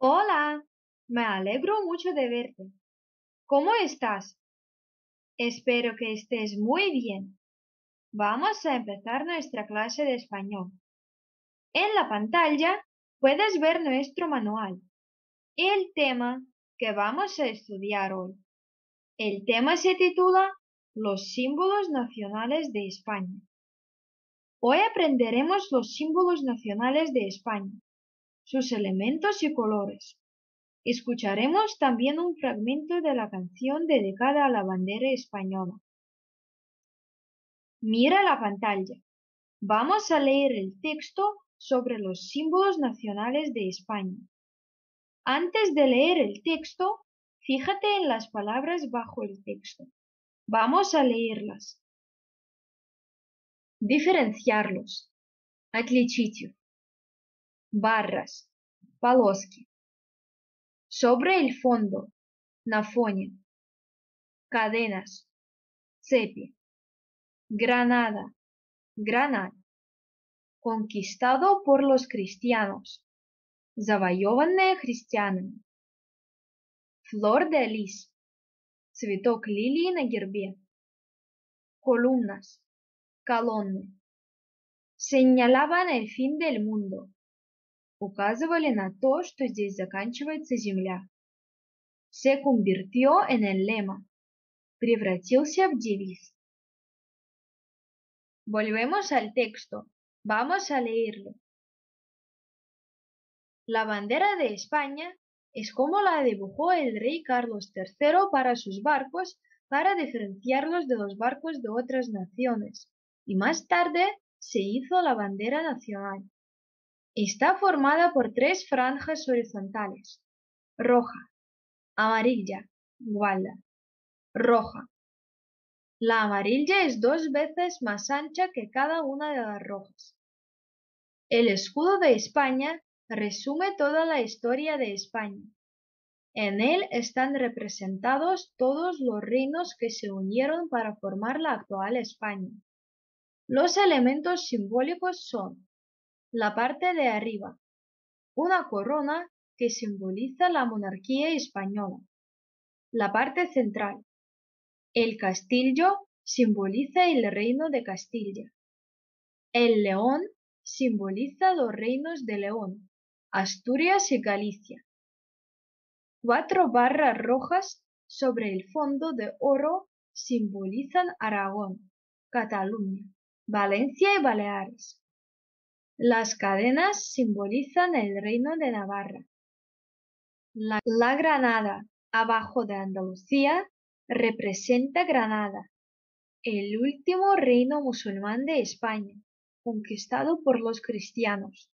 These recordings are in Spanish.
Hola, me alegro mucho de verte. ¿Cómo estás? Espero que estés muy bien. Vamos a empezar nuestra clase de español. En la pantalla puedes ver nuestro manual el tema que vamos a estudiar hoy. El tema se titula Los símbolos nacionales de España. Hoy aprenderemos los símbolos nacionales de España, sus elementos y colores. Escucharemos también un fragmento de la canción dedicada a la bandera española. Mira la pantalla. Vamos a leer el texto sobre los símbolos nacionales de España. Antes de leer el texto, fíjate en las palabras bajo el texto. Vamos a leerlas. Diferenciarlos. Отличить Barras. Полоски. Sobre el fondo. На фоне. Cadenas. Цепи. Granada. Granada. Conquistado por los cristianos. Завоеванное христианами. Flor de lis. Цветок лилии на гербе. Columnas колонны. Señalaban el fin del mundo. Указывали на то, что здесь заканчивается земля. Se convirtió en el lema. Превратился в девиз. Volvemos al texto. Vamos a leerlo. La bandera de España es como la dibujó el rey Carlos III para sus barcos para diferenciarlos de los barcos de otras naciones y más tarde se hizo la bandera nacional. Está formada por tres franjas horizontales, roja, amarilla, gualda, roja. La amarilla es dos veces más ancha que cada una de las rojas. El escudo de España resume toda la historia de España. En él están representados todos los reinos que se unieron para formar la actual España. Los elementos simbólicos son la parte de arriba, una corona que simboliza la monarquía española. La parte central, el castillo simboliza el reino de Castilla. El león simboliza los reinos de León, Asturias y Galicia. Cuatro barras rojas sobre el fondo de oro simbolizan Aragón, Cataluña, Valencia y Baleares. Las cadenas simbolizan el reino de Navarra. La, Granada, abajo de Andalucía, representa Granada, el último reino musulmán de España, conquistado por los cristianos.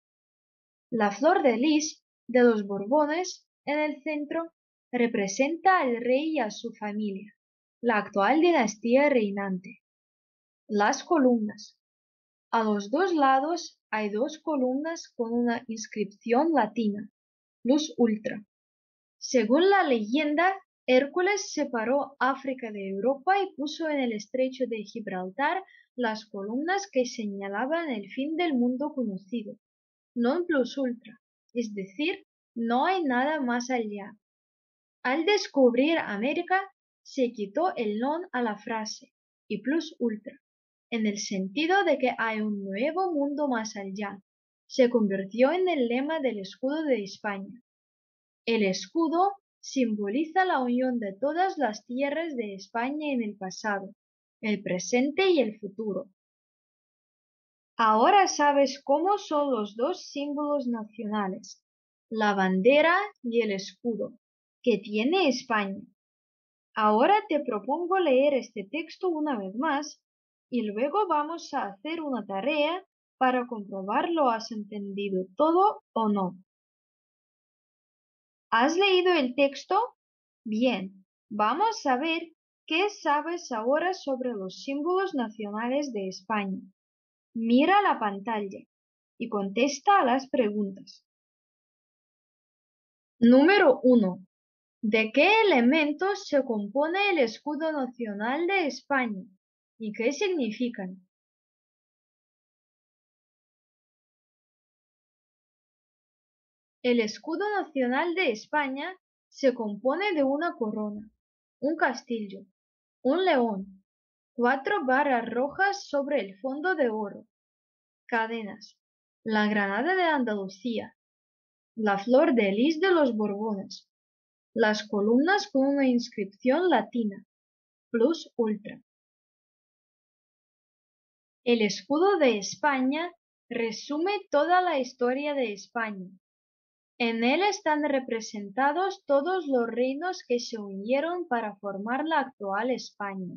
La flor de lis de los Borbones, en el centro, representa al rey y a su familia, la actual dinastía reinante. Las columnas. A los dos lados hay dos columnas con una inscripción latina, Luz Ultra. Según la leyenda, Hércules separó África de Europa y puso en el estrecho de Gibraltar las columnas que señalaban el fin del mundo conocido, non plus ultra, es decir, no hay nada más allá. Al descubrir América, se quitó el non a la frase y plus ultra en el sentido de que hay un nuevo mundo más allá. Se convirtió en el lema del escudo de España. El escudo simboliza la unión de todas las tierras de España en el pasado, el presente y el futuro. Ahora sabes cómo son los dos símbolos nacionales, la bandera y el escudo, que tiene España. Ahora te propongo leer este texto una vez más y luego vamos a hacer una tarea para comprobar lo has entendido todo o no. ¿Has leído el texto? Bien, vamos a ver qué sabes ahora sobre los símbolos nacionales de España. Mira la pantalla y contesta a las preguntas. Número 1. ¿De qué elementos se compone el escudo nacional de España? ¿Y qué significan? El escudo nacional de España se compone de una corona, un castillo, un león, cuatro barras rojas sobre el fondo de oro, cadenas, la granada de Andalucía, la flor de lis de los Borbones, las columnas con una inscripción latina, plus ultra. El escudo de España resume toda la historia de España. En él están representados todos los reinos que se unieron para formar la actual España.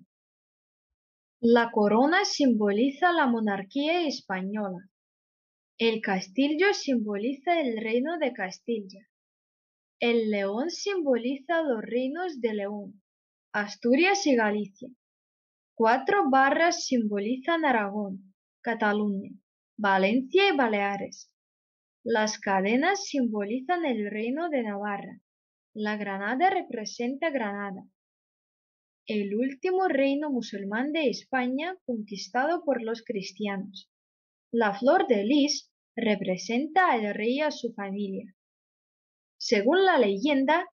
La corona simboliza la monarquía española. El castillo simboliza el reino de Castilla. El león simboliza los reinos de León, Asturias y Galicia. Cuatro barras simbolizan Aragón, Cataluña, Valencia y Baleares. Las cadenas simbolizan el reino de Navarra. La granada representa Granada. El último reino musulmán de España conquistado por los cristianos. La flor de lis representa al rey y a su familia. Según la leyenda,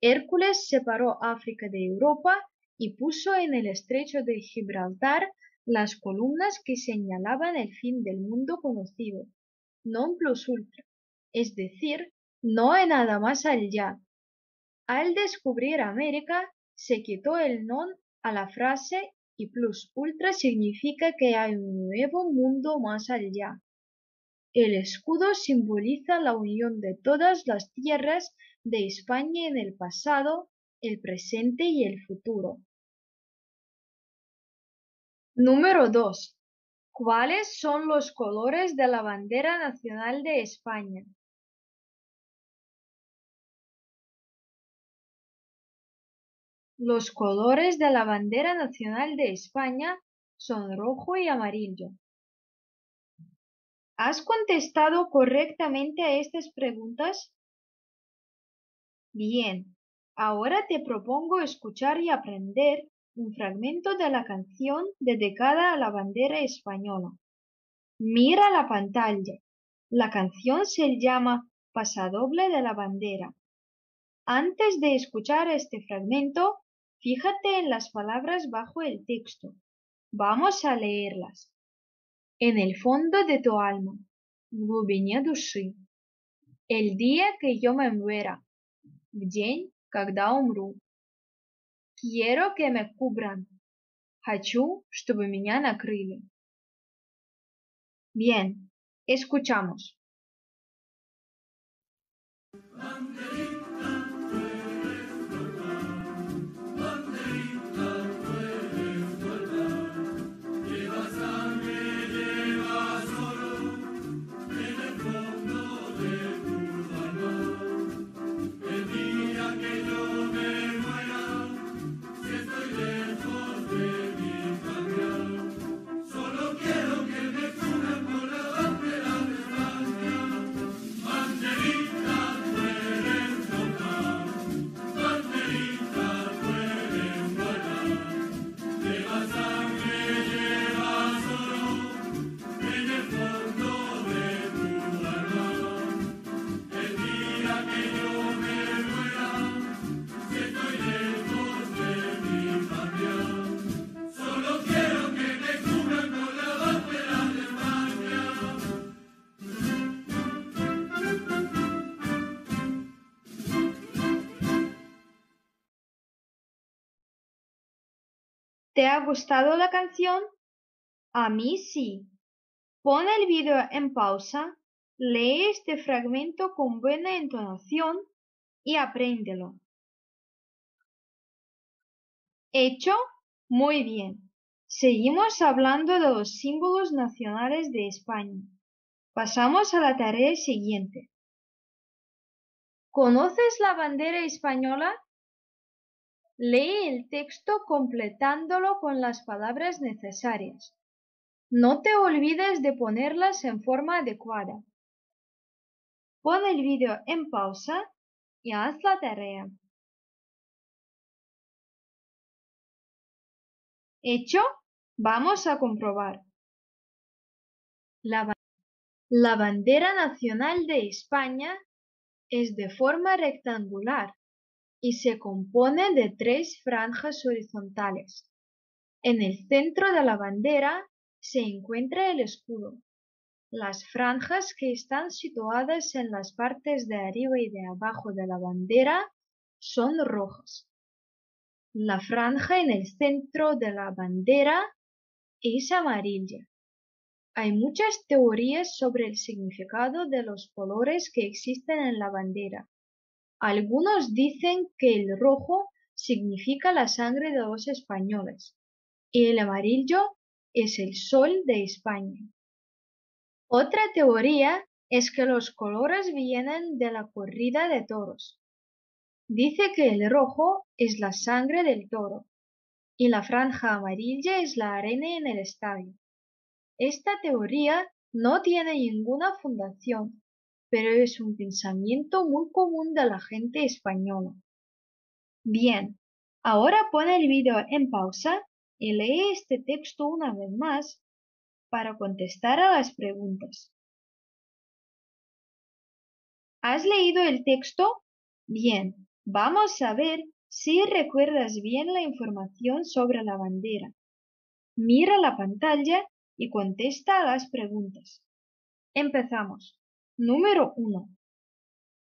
Hércules separó África de Europa y puso en el estrecho de Gibraltar las columnas que señalaban el fin del mundo conocido, non plus ultra, es decir, no hay nada más allá. Al descubrir América, se quitó el non a la frase y plus ultra significa que hay un nuevo mundo más allá. El escudo simboliza la unión de todas las tierras de España en el pasado, el presente y el futuro. Número 2. ¿Cuáles son los colores de la bandera nacional de España? Los colores de la bandera nacional de España son rojo y amarillo. ¿Has contestado correctamente a estas preguntas? Bien, ahora te propongo escuchar y aprender un fragmento de la canción dedicada a la bandera española. Mira la pantalla. La canción se llama Pasadoble de la bandera. Antes de escuchar este fragmento, Fíjate en las palabras bajo el texto. Vamos a leerlas. En el fondo de tu alma, глубине души. El día que yo me muera, в день, когда умру. Quiero que me cubran. Хочу, чтобы меня накрыли. Bien, escuchamos. ¿Te ha gustado la canción? A mí sí. Pon el vídeo en pausa, lee este fragmento con buena entonación y apréndelo. ¿Hecho? Muy bien. Seguimos hablando de los símbolos nacionales de España. Pasamos a la tarea siguiente. ¿Conoces la bandera española? Lee el texto completándolo con las palabras necesarias. No te olvides de ponerlas en forma adecuada. Pon el vídeo en pausa y haz la tarea. ¿Hecho? Vamos a comprobar. La, la bandera nacional de España es de forma rectangular y se compone de tres franjas horizontales. En el centro de la bandera se encuentra el escudo. Las franjas que están situadas en las partes de arriba y de abajo de la bandera son rojas. La franja en el centro de la bandera es amarilla. Hay muchas teorías sobre el significado de los colores que existen en la bandera. Algunos dicen que el rojo significa la sangre de los españoles y el amarillo es el sol de España. Otra teoría es que los colores vienen de la corrida de toros. Dice que el rojo es la sangre del toro y la franja amarilla es la arena en el estadio. Esta teoría no tiene ninguna fundación, pero es un pensamiento muy común de la gente española. Bien, ahora pone el vídeo en pausa y lee este texto una vez más para contestar a las preguntas. ¿Has leído el texto? Bien, vamos a ver si recuerdas bien la información sobre la bandera. Mira la pantalla y contesta a las preguntas. Empezamos. Número 1.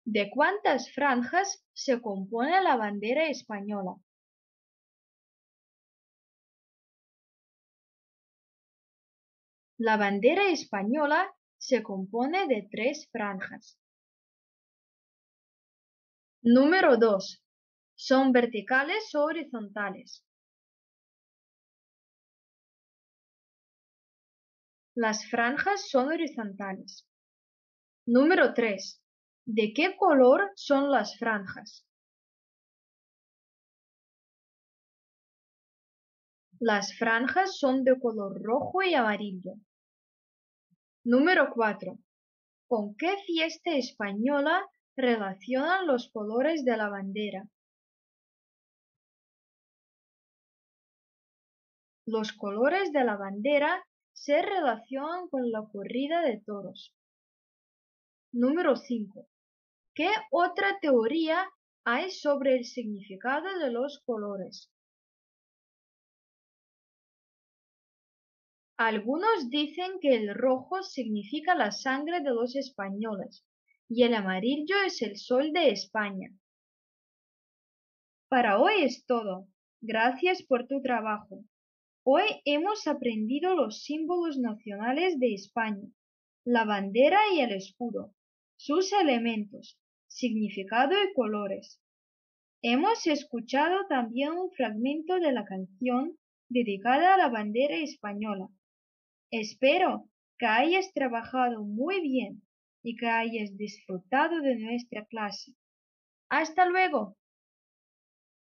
¿De cuántas franjas se compone la bandera española? La bandera española se compone de tres franjas. Número 2. ¿Son verticales o horizontales? Las franjas son horizontales. Número 3. ¿De qué color son las franjas? Las franjas son de color rojo y amarillo. Número 4. ¿Con qué fiesta española relacionan los colores de la bandera? Los colores de la bandera se relacionan con la corrida de toros. Número 5. ¿Qué otra teoría hay sobre el significado de los colores? Algunos dicen que el rojo significa la sangre de los españoles y el amarillo es el sol de España. Para hoy es todo. Gracias por tu trabajo. Hoy hemos aprendido los símbolos nacionales de España, la bandera y el escudo, sus elementos, significado y colores. Hemos escuchado también un fragmento de la canción dedicada a la bandera española. Espero que hayas trabajado muy bien y que hayas disfrutado de nuestra clase. Hasta luego.